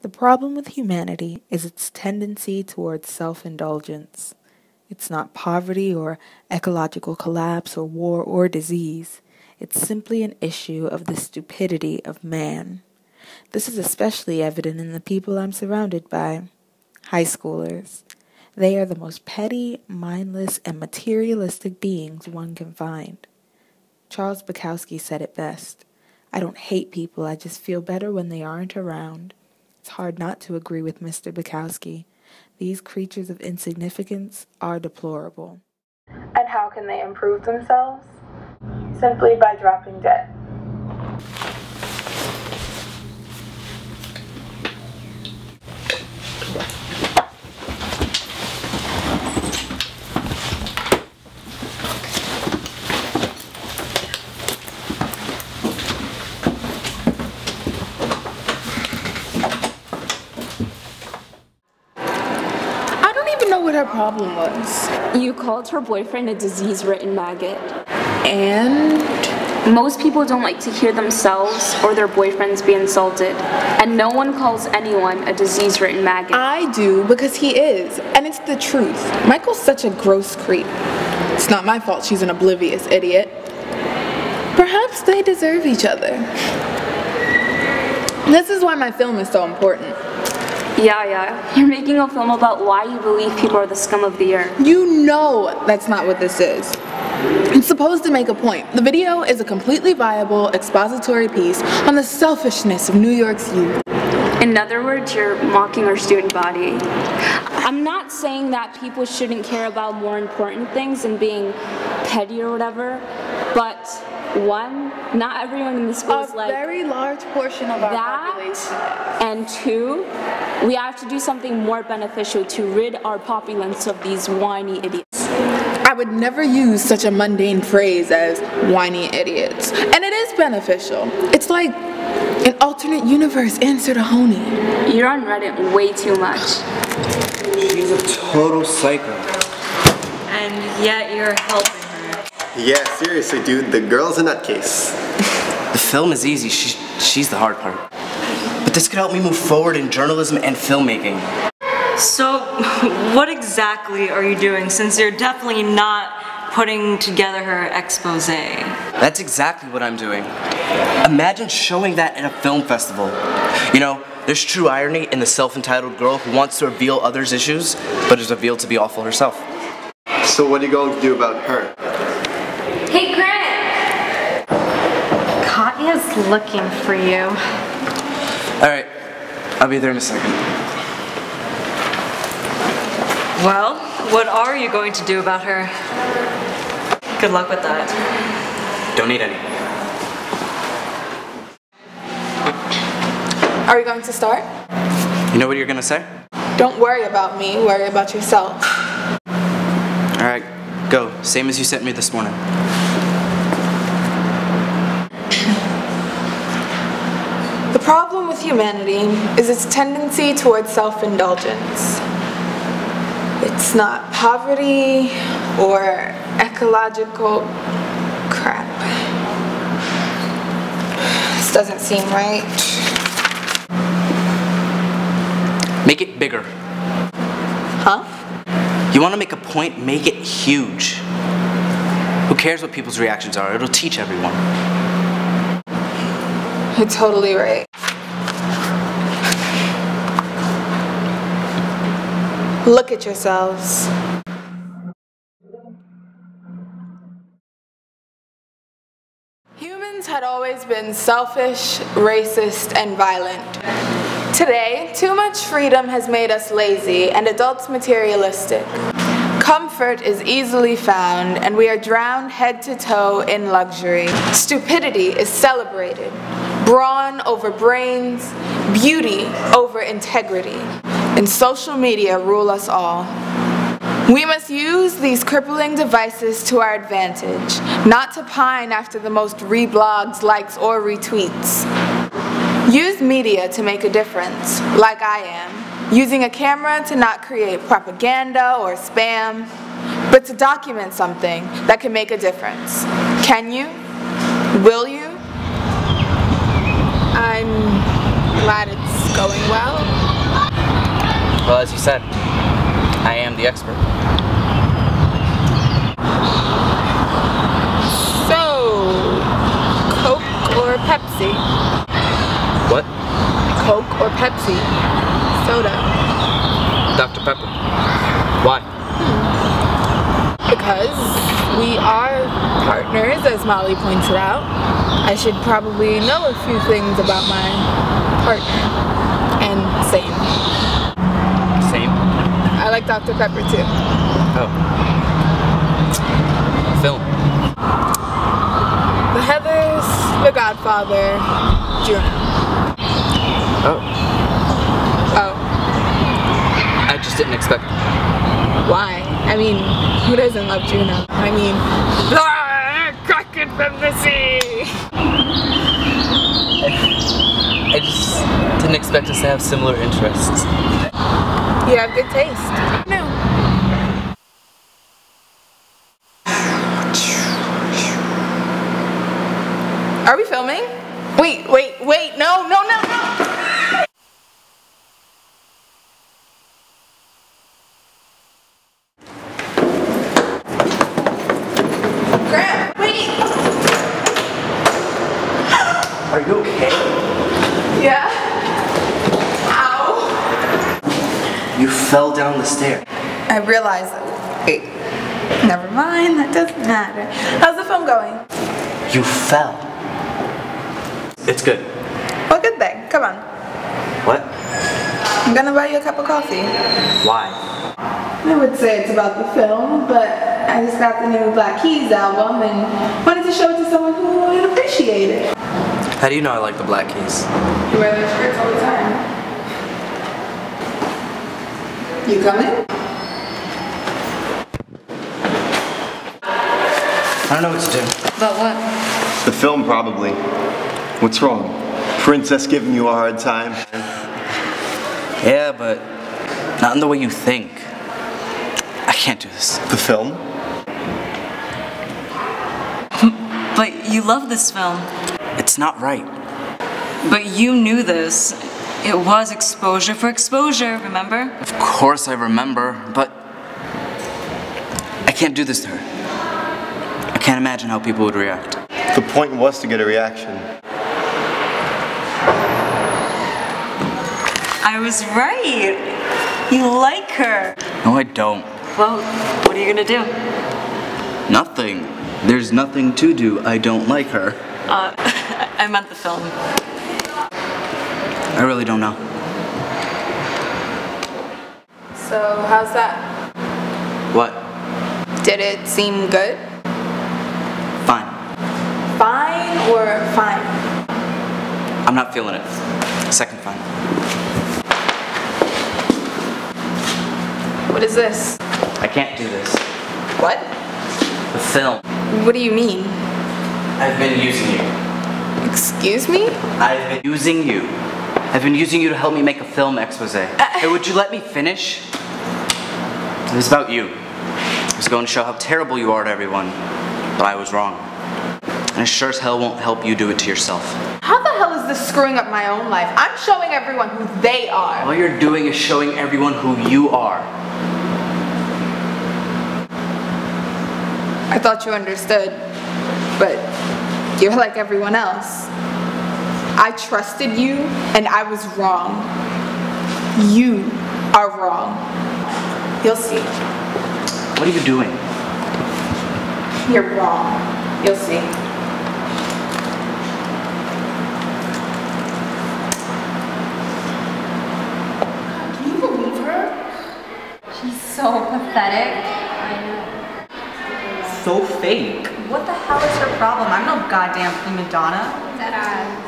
The problem with humanity is its tendency towards self indulgence. It's not poverty or ecological collapse or war or disease. It's simply an issue of the stupidity of man. This is especially evident in the people I'm surrounded by high schoolers. They are the most petty, mindless, and materialistic beings one can find. Charles Bukowski said it best I don't hate people, I just feel better when they aren't around. It's hard not to agree with Mr. Bukowski. These creatures of insignificance are deplorable. And how can they improve themselves? Simply by dropping dead. what her problem was. You called her boyfriend a disease ridden maggot. And? Most people don't like to hear themselves or their boyfriends be insulted. And no one calls anyone a disease ridden maggot. I do because he is. And it's the truth. Michael's such a gross creep. It's not my fault she's an oblivious idiot. Perhaps they deserve each other. This is why my film is so important. Yeah, yeah. You're making a film about why you believe people are the scum of the earth. You know that's not what this is. It's supposed to make a point. The video is a completely viable expository piece on the selfishness of New York's youth. In other words, you're mocking our student body. I'm not saying that people shouldn't care about more important things than being petty or whatever, but one, not everyone in the school is like a very large portion of our that, population. And two, we have to do something more beneficial to rid our populace of these whiny idiots. I would never use such a mundane phrase as whiny idiots. And it is beneficial. It's like an alternate universe answer to Honey. You're on Reddit way too much. She's a total psycho. And yet you're helping yeah, seriously, dude, the girl's a nutcase. The film is easy, she, she's the hard part. But this could help me move forward in journalism and filmmaking. So, what exactly are you doing since you're definitely not putting together her expose? That's exactly what I'm doing. Imagine showing that at a film festival. You know, there's true irony in the self-entitled girl who wants to reveal others' issues, but is revealed to be awful herself. So what are you going to do about her? Hey, Grant! Katja's looking for you. Alright, I'll be there in a second. Well, what are you going to do about her? Good luck with that. Don't need any. Are we going to start? You know what you're gonna say? Don't worry about me, worry about yourself. Alright, go. Same as you sent me this morning. The problem with humanity is its tendency towards self-indulgence. It's not poverty or ecological crap. This doesn't seem right. Make it bigger. Huh? You want to make a point, make it huge. Who cares what people's reactions are? It'll teach everyone. You're totally right. Look at yourselves. Humans had always been selfish, racist, and violent. Today, too much freedom has made us lazy and adults materialistic. Comfort is easily found, and we are drowned head to toe in luxury. Stupidity is celebrated. Brawn over brains, beauty over integrity. And social media rule us all. We must use these crippling devices to our advantage, not to pine after the most reblogs, likes, or retweets. Use media to make a difference, like I am, using a camera to not create propaganda or spam, but to document something that can make a difference. Can you? Will you? I'm glad it's going well. Said, I am the expert. So, Coke or Pepsi? What? Coke or Pepsi? Soda. Dr. Pepper. Why? Because we are partners, as Molly pointed out. I should probably know a few things about my partner. And. Same. Like Dr. Pepper too. Oh. Film. The Heathers, The Godfather, Juno. Oh. Oh, I just didn't expect it. why? I mean, who doesn't love Juno? I mean, ah, Kraken from the sea! I just didn't expect us to have similar interests. You have good taste. No. Are we filming? Wait, wait, wait, no, no, no, no! Grant, wait! Are you okay? Yeah? Ow! You fell down the stair. I realized that. Wait. Never mind, that doesn't matter. How's the film going? You fell. It's good. Well, good thing. Come on. What? I'm gonna buy you a cup of coffee. Why? I would say it's about the film, but I just got the new Black Keys album and wanted to show it to someone who would appreciate it. How do you know I like the Black Keys? You wear those shirts all the time. You coming? I don't know what to do. About what? The film, probably. What's wrong? Princess giving you a hard time? Yeah, but not in the way you think. I can't do this. The film? But you love this film. It's not right. But you knew this. It was exposure for exposure, remember? Of course I remember, but I can't do this to her. I can't imagine how people would react. The point was to get a reaction. I was right. You like her. No, I don't. Well, what are you gonna do? Nothing. There's nothing to do. I don't like her. Uh, I meant the film. I really don't know. So, how's that? What? Did it seem good? Fine. Fine or fine? I'm not feeling it. Second fine. What is this? I can't do this. What? The film. What do you mean? I've been using you. Excuse me? I've been using you. I've been using you to help me make a film expose. Uh, hey, would you let me finish? It was about you. It was going to show how terrible you are to everyone. But I was wrong. And it sure as hell won't help you do it to yourself. How the hell is this screwing up my own life? I'm showing everyone who they are. All you're doing is showing everyone who you are. I thought you understood, but you're like everyone else. I trusted you, and I was wrong. You are wrong. You'll see. What are you doing? You're wrong. You'll see. Can you believe her? She's so pathetic. I know. So fake. What the hell is her problem? I'm no goddamn prima donna. Dead eyes.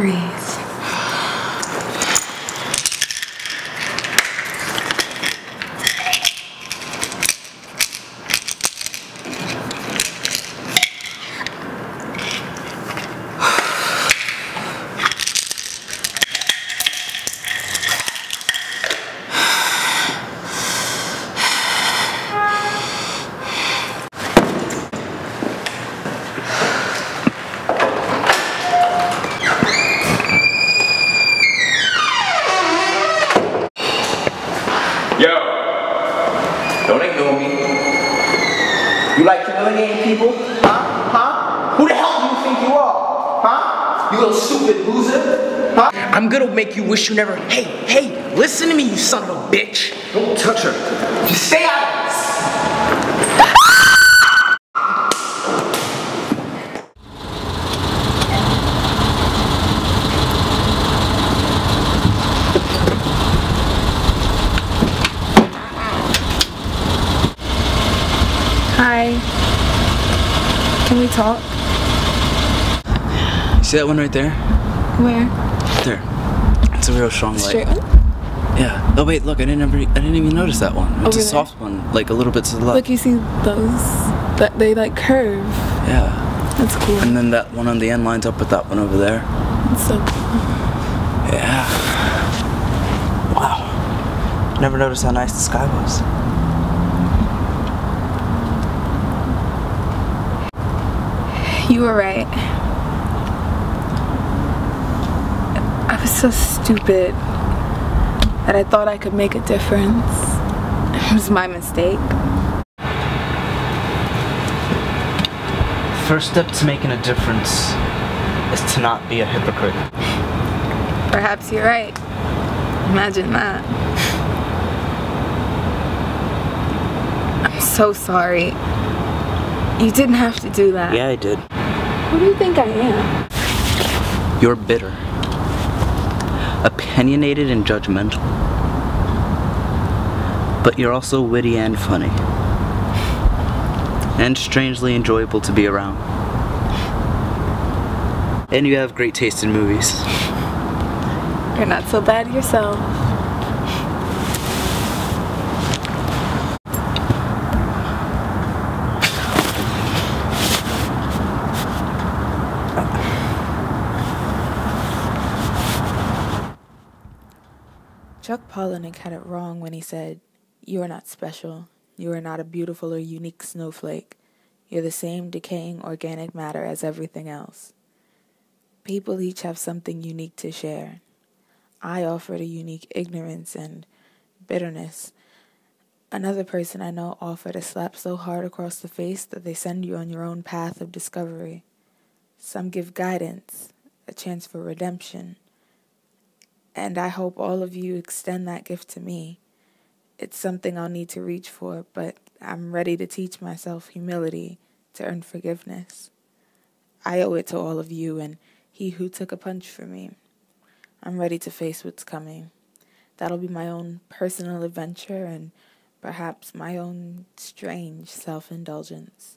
Breathe. Yo! Don't ignore me. You like humiliating people? Huh? Huh? Who the hell do you think you are? Huh? You little stupid loser? Huh? I'm gonna make you wish you never. Hey, hey, listen to me, you son of a bitch. Don't touch her. Just stay out of this. Hi. Can we talk? You see that one right there? Where? There. It's a real strong light. Straight one? Yeah. Oh wait, look, I didn't ever, I didn't even notice that one. It's Over a there. soft one, like a little bit to the left. Look, you see those? That they like curve. Yeah. That's cool. And then that one on the end lines up with that one over there. That's so cool. Yeah. Wow. Never noticed how nice the sky was. You were right. I was so stupid that I thought I could make a difference. It was my mistake. First step to making a difference is to not be a hypocrite. Perhaps you're right. Imagine that. I'm so sorry. You didn't have to do that. Yeah, I did. Who do you think I am? You're bitter, opinionated, and judgmental. But you're also witty and funny. And strangely enjoyable to be around. And you have great taste in movies. You're not so bad yourself. Chuck Palahniuk had it wrong when he said, You are not special. You are not a beautiful or unique snowflake. You're the same decaying organic matter as everything else. People each have something unique to share. I offered a unique ignorance and bitterness. Another person I know offered a slap so hard across the face that they send you on your own path of discovery. Some give guidance, a chance for redemption. And I hope all of you extend that gift to me. It's something I'll need to reach for, but I'm ready to teach myself humility to earn forgiveness. I owe it to all of you and he who took a punch for me. I'm ready to face what's coming. That'll be my own personal adventure and perhaps my own strange self indulgence.